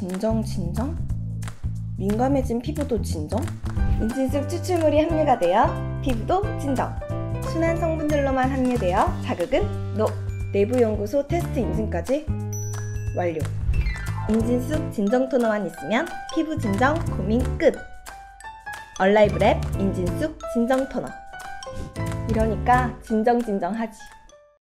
진정 진정? 민감해진 피부도 진정? 인진쑥 추출물이 함유가 되어 피부도 진정. 순한 성분들로만 함유되어 자극은 no. 내부 연구소 테스트 인증까지 완료. 인진쑥 진정 토너만 있으면 피부 진정 고민 끝. Alive Lab 인진쑥 진정 토너. 이러니까 진정 진정하지.